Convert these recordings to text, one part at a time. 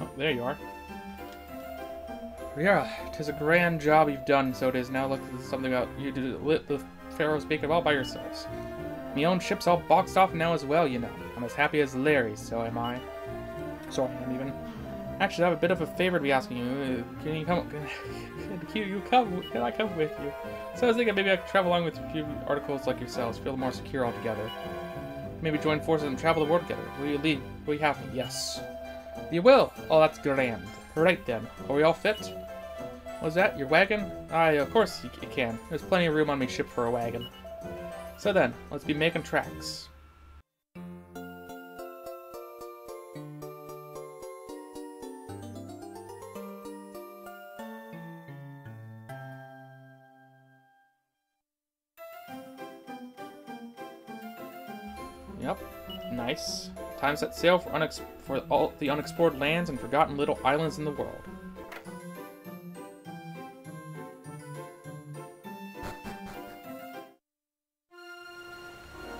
Oh, there you are. Yeah, tis a grand job you've done, so it is. Now look, something about you did lit the Pharaoh's bacon all by yourselves. My own ship's all boxed off now as well, you know. I'm as happy as Larry, so am I. So I am even. Actually, I have a bit of a favor to be asking you. Uh, Can you come? Can you come? Can I come with you? So I was thinking maybe I could travel along with a few articles like yourselves, feel more secure altogether. Maybe join forces and travel the world together. Will you lead? Will you have me? Yes. You will. Oh, that's grand. Right then. Are we all fit? Was that your wagon? Aye, of course you, you can. There's plenty of room on my ship for a wagon. So then, let's be making tracks. Yep, nice. Time set sail for, unex- for all the unexplored lands and forgotten little islands in the world.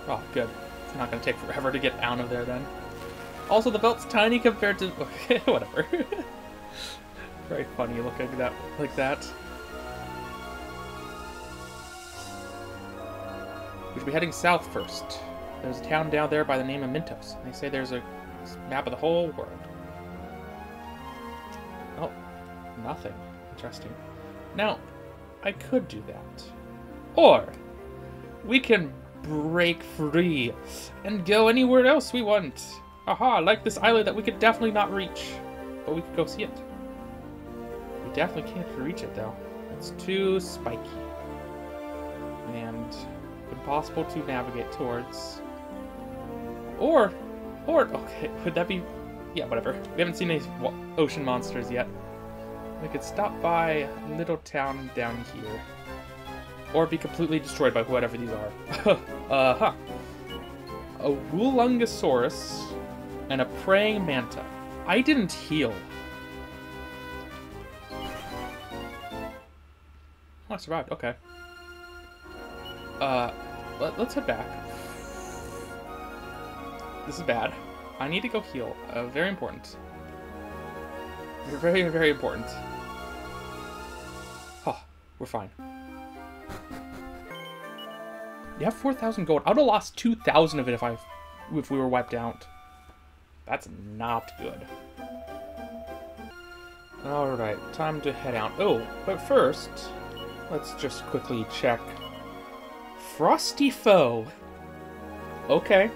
Oh, good. It's not going to take forever to get out of there then. Also, the belt's tiny compared to... Okay, whatever. Very funny looking that like that. We should be heading south first. There's a town down there by the name of Mintos. They say there's a map of the whole world. Oh, nothing. Interesting. Now, I could do that. Or, we can break free and go anywhere else we want. Aha, like this island that we could definitely not reach. But we could go see it. We definitely can't reach it though. It's too spiky. And impossible to navigate towards. Or, or, okay, would that be, yeah, whatever. We haven't seen any ocean monsters yet. We could stop by little town down here. Or be completely destroyed by whatever these are. uh-huh. A Woolungosaurus and a praying manta. I didn't heal. Oh, I survived. Okay. Uh, let, us head back. This is bad. I need to go heal. Uh, very important. Very, very important. Oh, we're fine. You have 4,000 gold. I would have lost 2,000 of it if I, if we were wiped out. That's not good. Alright, time to head out. Oh, but first, let's just quickly check. Frosty Foe. Okay.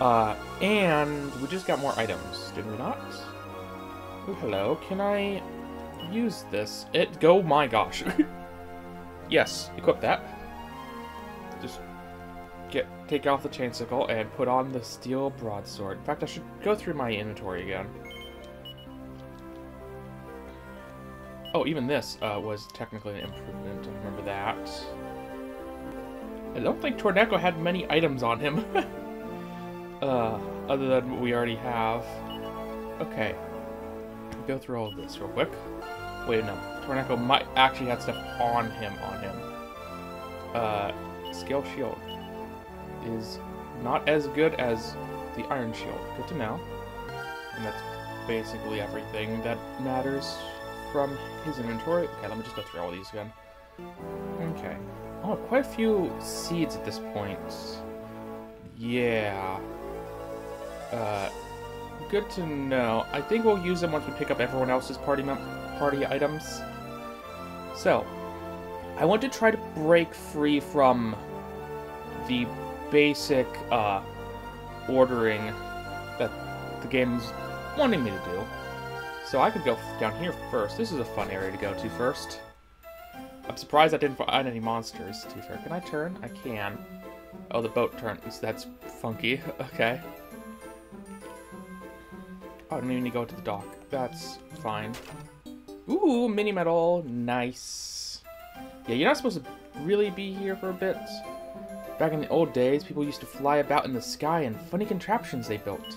Uh, and we just got more items, did we not? Oh, hello. Can I use this? It go, my gosh. yes, equip that. Just get take off the chain sickle and put on the steel broadsword. In fact, I should go through my inventory again. Oh, even this uh, was technically an improvement. I remember that. I don't think Torneko had many items on him. uh, other than what we already have. Okay. Go through all of this real quick. Wait, no. Torneko might actually have stuff on him, on him. Uh, Scale Shield is not as good as the Iron Shield. Good to know. And that's basically everything that matters from his inventory. Okay, let me just go through all these again. Okay. Oh, quite a few seeds at this point. Yeah. Uh, good to know. I think we'll use them once we pick up everyone else's party party items. So, I want to try to break free from the basic uh, ordering that the game's wanting me to do. So I could go down here first. This is a fun area to go to first. I'm surprised I didn't find any monsters, to be fair. Can I turn? I can. Oh, the boat turns. That's funky. Okay. Oh, I don't even need to go to the dock. That's fine. Ooh, mini medal. Nice. Yeah, you're not supposed to really be here for a bit. Back in the old days, people used to fly about in the sky in funny contraptions they built.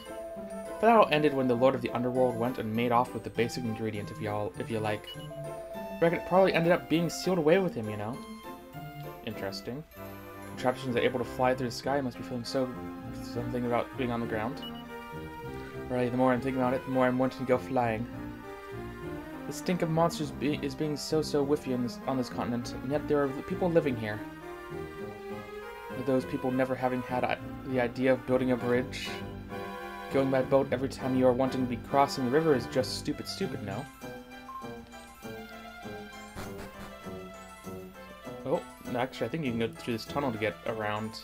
But that all ended when the Lord of the Underworld went and made off with the basic ingredient, if y'all, if you like. Reckon it probably ended up being sealed away with him, you know? Interesting. Contraptions that are able to fly through the sky must be feeling so... something about being on the ground. Right, the more I'm thinking about it, the more I'm wanting to go flying. The stink of monsters be is being so so whiffy on this, on this continent, and yet there are people living here. Are those people never having had the idea of building a bridge? Going by boat every time you are wanting to be crossing the river is just stupid stupid, no? Oh, actually I think you can go through this tunnel to get around.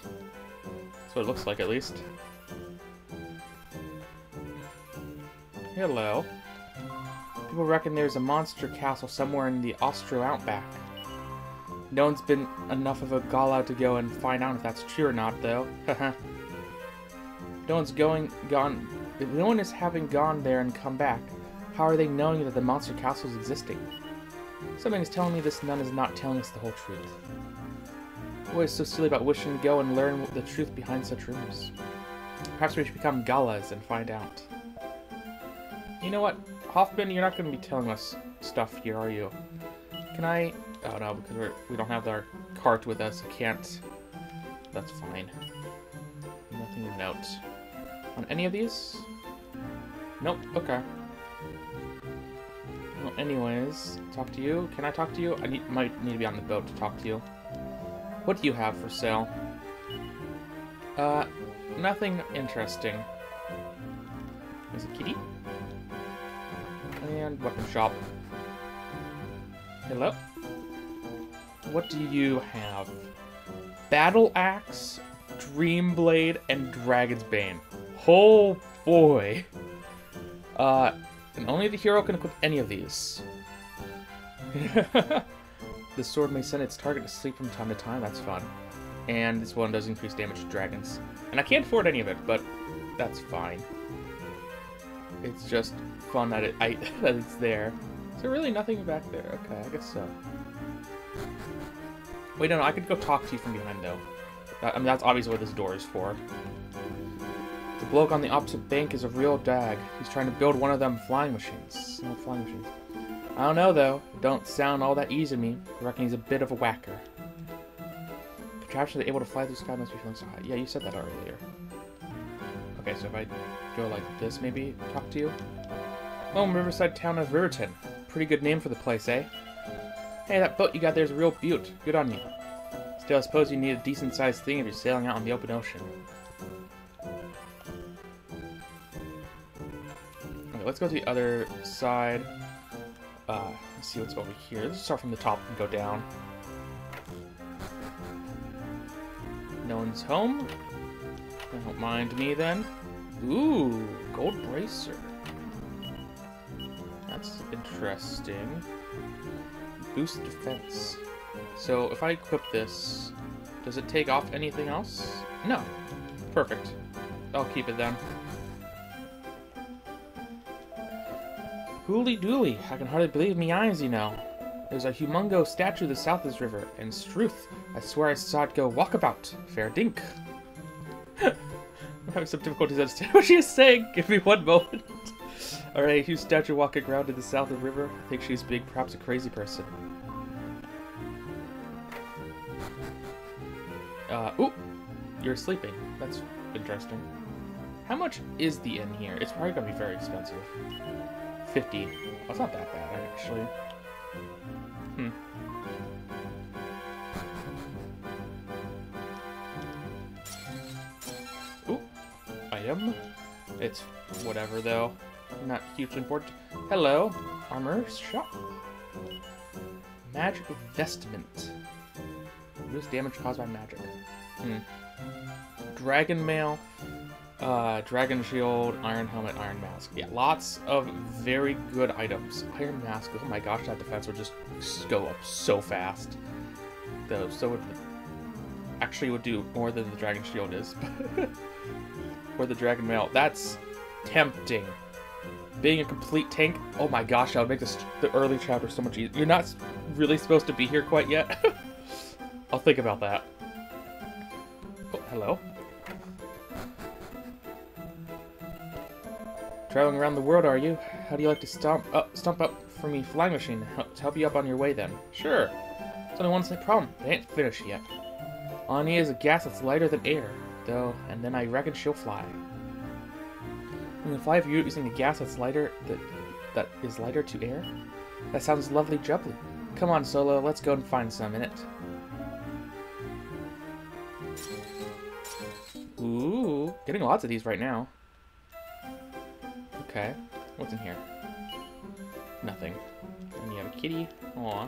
That's what it looks like at least. Hello. People reckon there's a monster castle somewhere in the Austro outback. No one's been enough of a gala to go and find out if that's true or not, though. No one's going, gone, no one is having gone there and come back, how are they knowing that the monster castle is existing? Something is telling me this nun is not telling us the whole truth. What is so silly about wishing to go and learn the truth behind such rumors? Perhaps we should become galas and find out. You know what? Hoffman, you're not going to be telling us stuff here, are you? Can I... Oh no, because we're, we don't have our cart with us. I can't... That's fine. Nothing to note. On any of these? Nope, okay. Well, anyways, talk to you. Can I talk to you? I need, might need to be on the boat to talk to you. What do you have for sale? Uh, nothing interesting. Is it kitty? And weapon shop. Hello? What do you have? Battle Axe, Dream Blade, and Dragon's Bane. Oh boy. Uh, and only the hero can equip any of these. the sword may send its target to sleep from time to time, that's fun. And this one does increase damage to dragons. And I can't afford any of it, but that's fine. It's just fun that it I, that it's there. Is there really nothing back there? Okay, I guess so. Wait, no, no, I could go talk to you from behind, though. I mean, that's obviously what this door is for. The bloke on the opposite bank is a real dag. He's trying to build one of them flying machines. No flying machines. I don't know, though. Don't sound all that easy to me. I reckon he's a bit of a whacker. Contraption that able to fly through sky must be feeling so. Yeah, you said that earlier. Okay, so if I go like this, maybe talk to you? Home Riverside town of Riverton. Pretty good name for the place, eh? Hey, that boat you got there is a real beaut. Good on you. Still, I suppose you need a decent-sized thing if you're sailing out on the open ocean. Okay, let's go to the other side. Uh, let's see what's over here. Let's start from the top and go down. No one's home. Don't mind me then. Ooh, gold bracer. Interesting. Boost defense. So if I equip this, does it take off anything else? No. Perfect. I'll keep it then. Hooly dooly, I can hardly believe me eyes, you know. There's a humongo statue the south of this river, and Struth, I swear I saw it go walkabout. Fair dink. I'm having some difficulties understanding what she is saying. Give me one moment. Alright, huge statue walking around to the south of the river. I think she's big, perhaps a crazy person. Uh, ooh! You're sleeping. That's interesting. How much is the inn here? It's probably gonna be very expensive. 50. That's not that bad, actually. Hmm. Ooh. Item. It's whatever, though. Not hugely important. Hello. Armor shop. Magic vestment. Reduce damage caused by magic. Hmm. Dragon mail. Uh, Dragon Shield, Iron Helmet, Iron Mask. Yeah, lots of very good items. Iron Mask, oh my gosh, that defense would just go up so fast. Though, so would actually would do more than the Dragon Shield is. or the Dragon Mail. That's tempting. Being a complete tank, oh my gosh, that would make this, the early chapter so much easier. You're not really supposed to be here quite yet. I'll think about that. Oh, hello. Traveling around the world, are you? How do you like to stomp up, stomp up for me flying machine to help you up on your way then? Sure. It's only one slight problem. It ain't finished yet. All I need is a gas that's lighter than air, though, and then I reckon she'll fly. And then fly of you using a gas that's lighter that that is lighter to air? That sounds lovely jubbly. Come on, Solo, let's go and find some in it. Ooh, getting lots of these right now. Okay, what's in here? Nothing. And you have a kitty. Aw.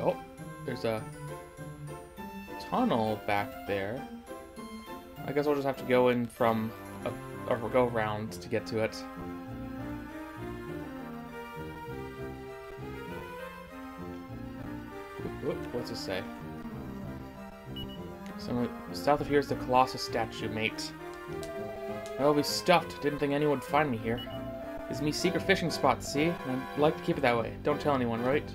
Oh, there's a tunnel back there. I guess I'll just have to go in from, a, or go around to get to it. what's it say? So, south of here is the Colossus statue, mate. I'll be stuffed. Didn't think anyone would find me here. This is me secret fishing spot, see? I'd like to keep it that way. Don't tell anyone, right?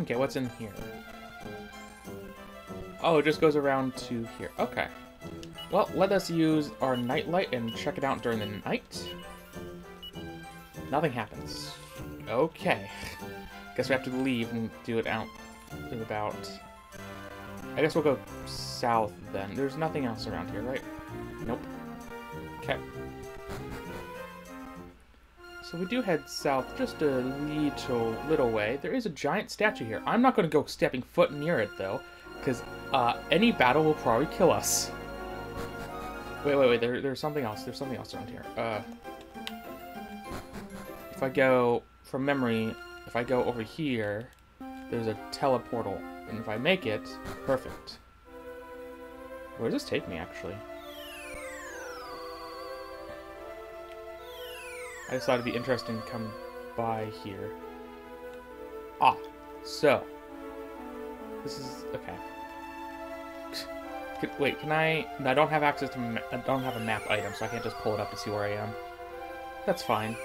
Okay, what's in here? Oh, it just goes around to here. Okay. Well, let us use our nightlight and check it out during the night. Nothing happens. Okay. Guess we have to leave and do it out in about... I guess we'll go south then. There's nothing else around here, right? Nope. Okay. So we do head south just a little, little way. There is a giant statue here. I'm not going to go stepping foot near it, though, because uh, any battle will probably kill us. Wait, wait, wait. There, there's something else. There's something else around here. Uh, if I go from memory, if I go over here, there's a teleportal. And if I make it, perfect. Where does this take me, actually? I just thought it'd be interesting to come by here. Ah, so. This is, okay. Wait, can I... I don't have access to... I don't have a map item, so I can't just pull it up to see where I am. That's fine.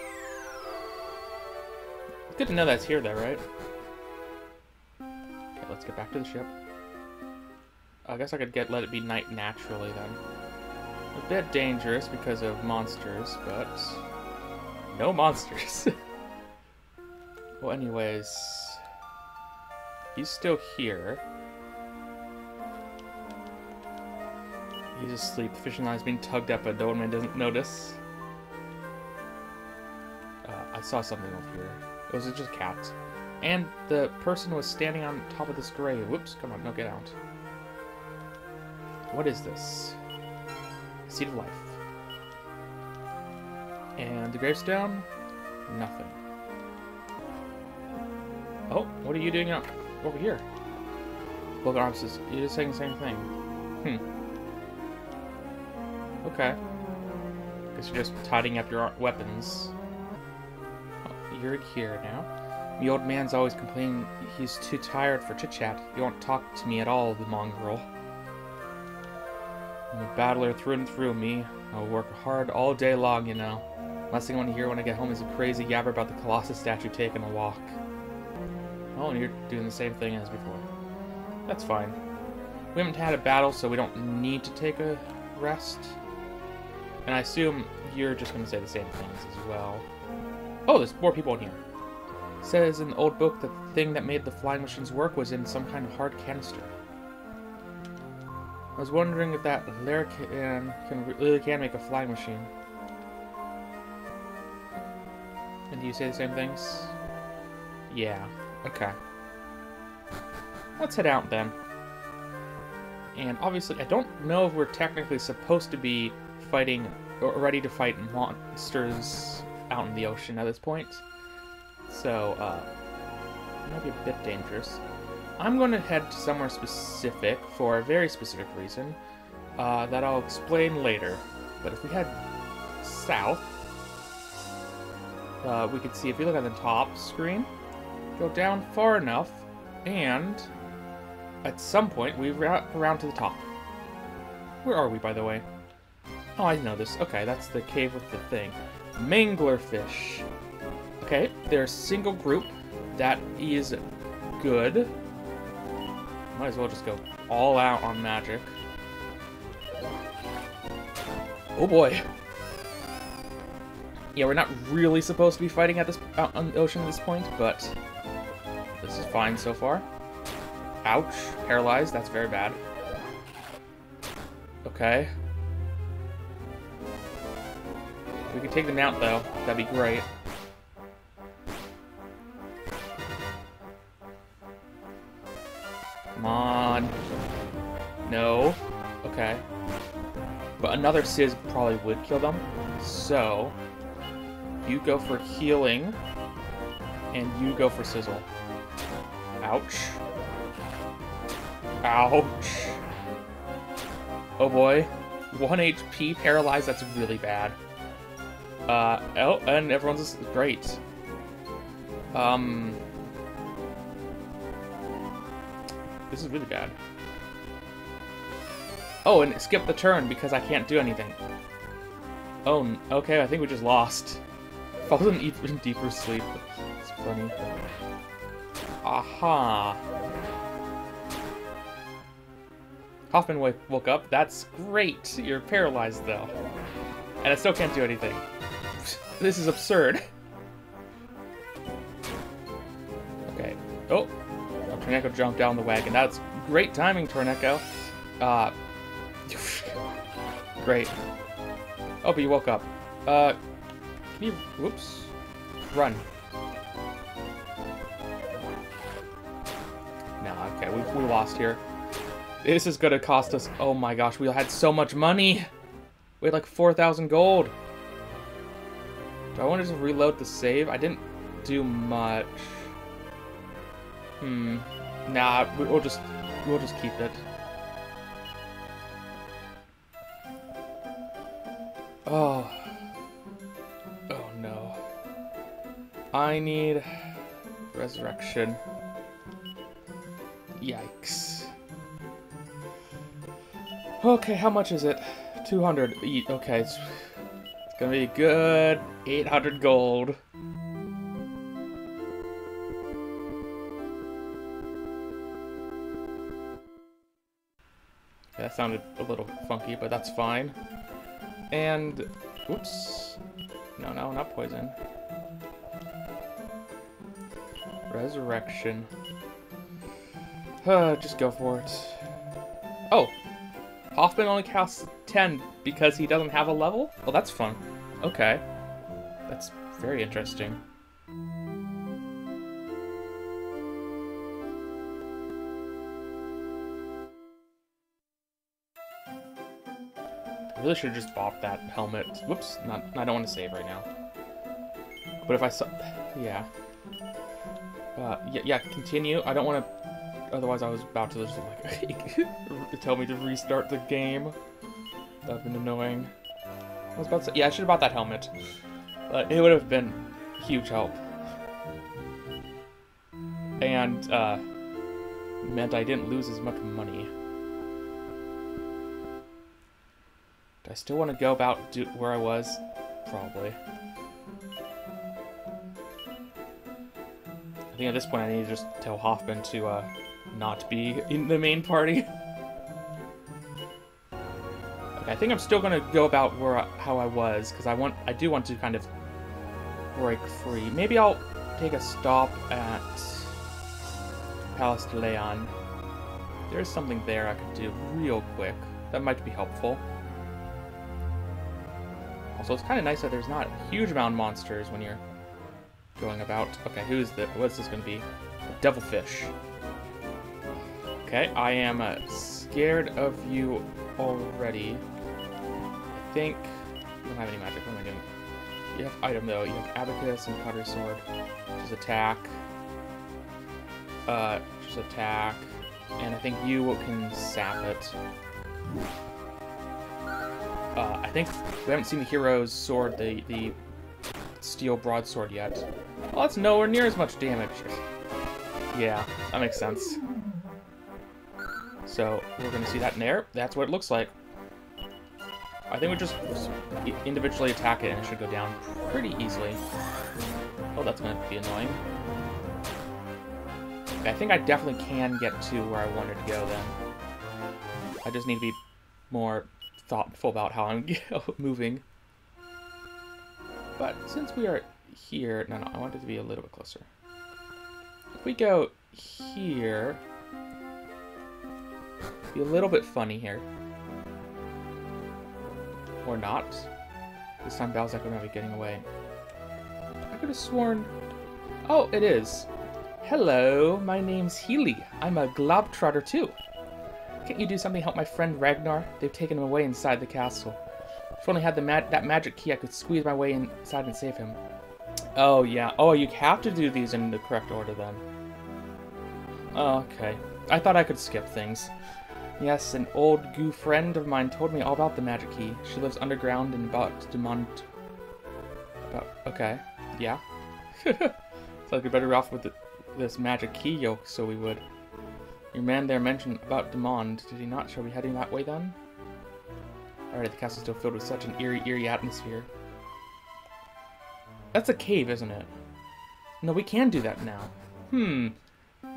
Good to know that's here, though, right? Okay, let's get back to the ship. I guess I could get let it be night naturally, then. A bit dangerous because of monsters, but... No monsters! well, anyways... He's still here. He's asleep. The fishing line's being tugged up, but one doesn't notice. Uh, I saw something over here. It was just cats? And the person was standing on top of this grave. Whoops, come on, no, get out. What is this? Seed of life. And the gravestone? Nothing. Oh, what are you doing out over here? Look, Arms you're just saying the same thing. Hmm. Okay. Guess you're just tidying up your weapons you're here now. The old man's always complaining he's too tired for chit-chat. He won't talk to me at all, the mongrel. I'm a battler through and through, me. I'll work hard all day long, you know. Last thing I want to hear when I get home is a crazy yabber about the Colossus statue taking a walk. Oh, and you're doing the same thing as before. That's fine. We haven't had a battle, so we don't need to take a rest. And I assume you're just going to say the same things as well. Oh, there's more people in here. It says in the old book that the thing that made the flying machines work was in some kind of hard canister. I was wondering if that Larrican can, really can make a flying machine. And do you say the same things? Yeah. Okay. Let's head out then. And obviously, I don't know if we're technically supposed to be fighting, or ready to fight monsters out in the ocean at this point. So, uh, might be a bit dangerous. I'm going to head to somewhere specific for a very specific reason uh, that I'll explain later. But if we head south, uh, we can see if you look at the top screen, go down far enough, and at some point we route around to the top. Where are we, by the way? Oh, I know this. Okay, that's the cave with the thing. Manglerfish. Okay, they're a single group. That is good. Might as well just go all out on magic. Oh boy. Yeah, we're not really supposed to be fighting at this out on the ocean at this point, but this is fine so far. Ouch. Paralyzed. That's very bad. Okay. We can take them out, though. That'd be great. Come on. No. Okay. But another Sizz probably would kill them. So, you go for healing, and you go for Sizzle. Ouch. Ouch. Oh boy. 1 HP, paralyzed, that's really bad. Uh, oh, and everyone's great. Um... This is really bad. Oh, and skip the turn because I can't do anything. Oh, okay, I think we just lost. Fallen even deeper sleep. It's funny. Aha. Hoffman woke up. That's great. You're paralyzed, though. And I still can't do anything. this is absurd. Okay. Oh. oh Torneko jumped down the wagon. That's great timing, Torneko. Uh, great. Oh, but you woke up. Uh, can you... Whoops. Run. We, lost here. This is gonna cost us... Oh my gosh, we had so much money! We had like 4,000 gold. Do I want to just reload the save? I didn't do much. Hmm. Nah, we'll just... We'll just keep it. Oh. Oh no. I need resurrection. Yikes. Okay, how much is it? 200. Okay, it's, it's gonna be good. 800 gold. That sounded a little funky, but that's fine. And, oops. No, no, not poison. Resurrection. Just go for it. Oh! Hoffman only casts 10 because he doesn't have a level? Well, that's fun. Okay. That's very interesting. I really should have just bought that helmet. Whoops, not, I don't want to save right now. But if I saw... Yeah. Uh, yeah, yeah, continue. I don't want to... Otherwise, I was about to just, like, tell me to restart the game. That'd been annoying. I was about to say... Yeah, I should have bought that helmet. But it would have been huge help. And, uh... Meant I didn't lose as much money. Do I still want to go about where I was? Probably. I think at this point I need to just tell Hoffman to uh, not be in the main party. okay, I think I'm still gonna go about where I, how I was because I want I do want to kind of break free. Maybe I'll take a stop at Palace de Leon. There's something there I could do real quick. That might be helpful. Also, it's kind of nice that there's not a huge amount of monsters when you're going about. Okay, who's the... What's this going to be? Devilfish. Okay, I am uh, scared of you already. I think... I don't have any magic. What am I doing? You have item, though. You have Abacus and Cutter Sword. Just attack. Uh, just attack. And I think you can sap it. Uh, I think we haven't seen the hero's sword, the, the steel broadsword yet. Well, that's nowhere near as much damage. yeah, that makes sense. So, we're going to see that in there. That's what it looks like. I think we just individually attack it and it should go down pretty easily. Oh, that's going to be annoying. I think I definitely can get to where I wanted to go then. I just need to be more thoughtful about how I'm moving. But since we are here, no, no, I want it to be a little bit closer. If we go here, Be a little bit funny here. Or not. This time Balzack would not be getting away. I could have sworn... Oh, it is. Hello, my name's Healy. I'm a globetrotter too. Can't you do something to help my friend Ragnar? They've taken him away inside the castle. If I only had the ma that magic key, I could squeeze my way inside and save him. Oh, yeah. Oh, you have to do these in the correct order then. Okay. I thought I could skip things. Yes, an old goo friend of mine told me all about the magic key. She lives underground in Bot Demont. About, okay. Yeah. Sounds like we're better off with the, this magic key yoke, so we would. Your man there mentioned about Demond. Did he not? Shall we heading that way then? Alright, the castle's still filled with such an eerie, eerie atmosphere. That's a cave, isn't it? No, we can do that now. Hmm.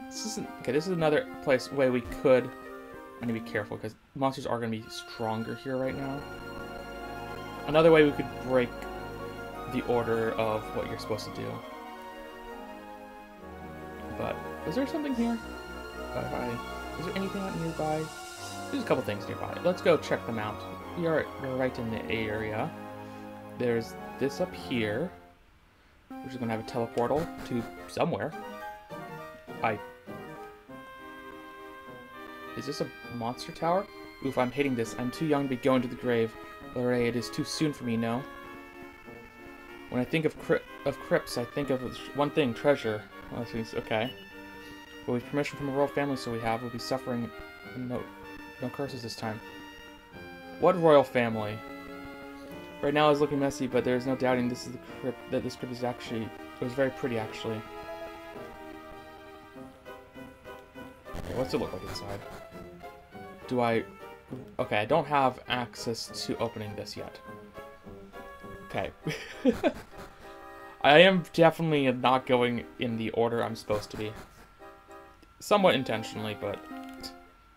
This isn't... Okay, this is another place way we could... I need to be careful, because monsters are going to be stronger here right now. Another way we could break the order of what you're supposed to do. But, is there something here? Is there anything out nearby? There's a couple things nearby. Let's go check them out. We are we're right in the area. There's this up here, which is going to have a teleportal to somewhere. I... Is this a monster tower? Oof, I'm hating this. I'm too young to be going to the grave. Lorraine, it is too soon for me, no? When I think of crypt, of crypts, I think of one thing, treasure. Well, okay. But with permission from the royal family, so we have, we'll be suffering no, no curses this time. What royal family? Right now it's looking messy, but there's no doubting this is the crypt, that this crypt is actually, it was very pretty actually. Okay, what's it look like inside? Do I, okay, I don't have access to opening this yet. Okay. I am definitely not going in the order I'm supposed to be. Somewhat intentionally, but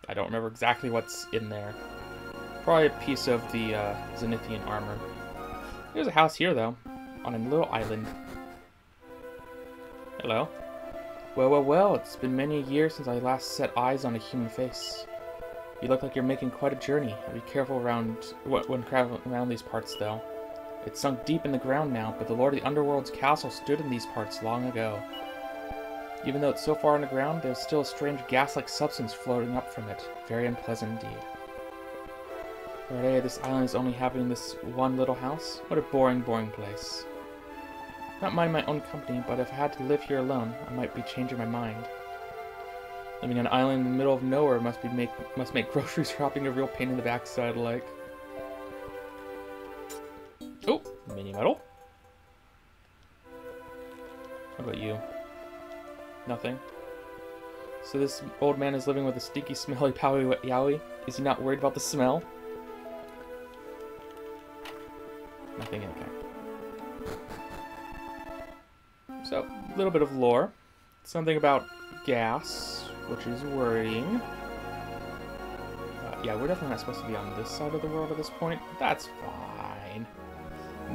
I don't remember exactly what's in there. Probably a piece of the uh, Zenithian armor. There's a house here, though, on a little island. Hello. Well, well, well, it's been many years since I last set eyes on a human face. You look like you're making quite a journey. Be careful around when traveling around these parts, though. It's sunk deep in the ground now, but the Lord of the Underworld's castle stood in these parts long ago. Even though it's so far underground, there's still a strange gas-like substance floating up from it. Very unpleasant indeed. Alright, eh, this island is only having this one little house? What a boring, boring place. Not mind my own company, but if I had to live here alone, I might be changing my mind. Living on an island in the middle of nowhere must be make must make grocery shopping a real pain in the backside like. Oh, mini medal. How about you? Nothing. So this old man is living with a stinky, smelly Powy wet Yowie. Is he not worried about the smell? Nothing, okay. So, a little bit of lore. Something about gas, which is worrying. Uh, yeah, we're definitely not supposed to be on this side of the world at this point. That's fine.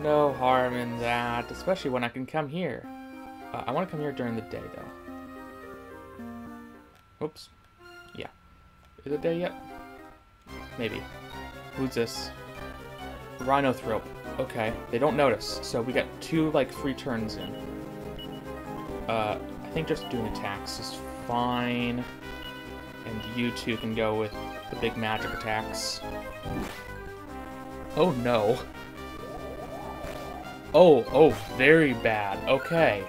No harm in that, especially when I can come here. Uh, I want to come here during the day, though. Oops. Yeah. Is it day yet? Maybe. Who's this? Rhinothrope. Okay, they don't notice, so we get two, like, free turns in. Uh, I think just doing attacks is fine. And you two can go with the big magic attacks. Oh no. Oh, oh, very bad. Okay.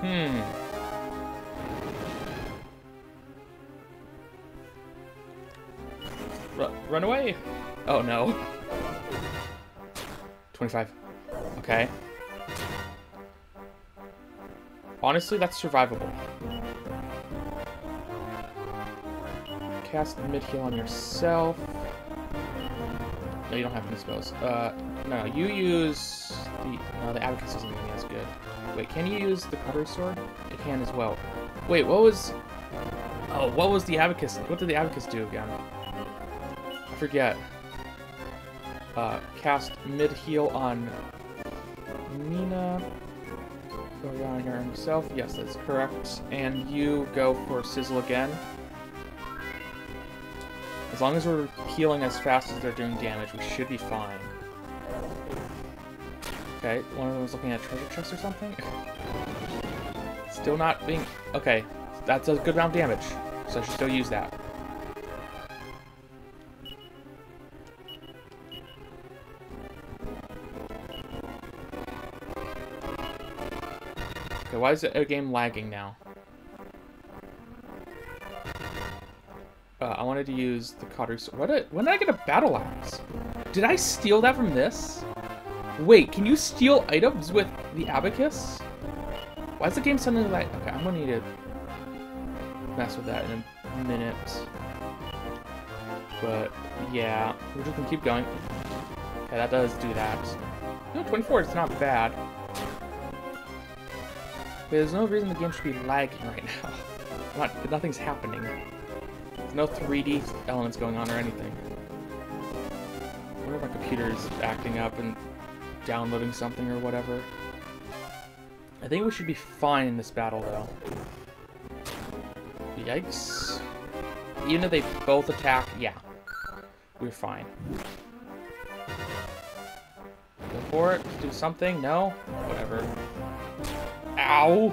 Hmm. R run away! Oh no. 25. Okay. Honestly, that's survivable. Cast mid heal on yourself. No, you don't have any spells. Uh, no, you use the. No, the Abacus isn't going to be as good. Wait, can you use the Cutter Sword? It can as well. Wait, what was. Oh, what was the Abacus? What did the Abacus do again? I forget uh, cast mid heal on Meena. Go down here himself. Yes, that's correct. And you go for Sizzle again. As long as we're healing as fast as they're doing damage, we should be fine. Okay, one of them was looking at treasure chests or something? Still not being... Okay, that's a good amount of damage, so I should still use that. Why is the game lagging now? Uh, I wanted to use the Kadri. What did, when did I get a battle axe? Did I steal that from this? Wait, can you steal items with the abacus? Why is the game suddenly like... Okay, I'm gonna need to mess with that in a minute. But, yeah, we're just gonna keep going. Okay, that does do that. No, 24 is not bad. There's no reason the game should be lagging right now. Not, nothing's happening. There's no 3D elements going on or anything. I wonder if my computer is acting up and downloading something or whatever. I think we should be fine in this battle, though. Yikes. Even if they both attack, yeah. We're fine. Go for it. Do something. No? Whatever. Ow!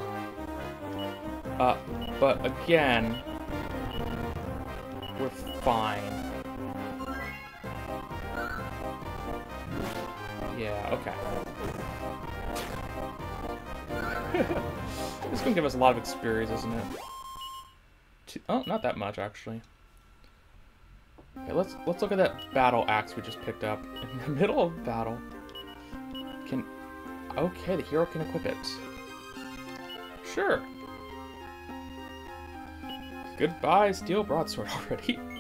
Uh, but again, we're fine. Yeah, okay. this is gonna give us a lot of experience, isn't it? oh, not that much actually. Okay, let's let's look at that battle axe we just picked up in the middle of battle. Can okay, the hero can equip it. Sure. Goodbye, steel broadsword already.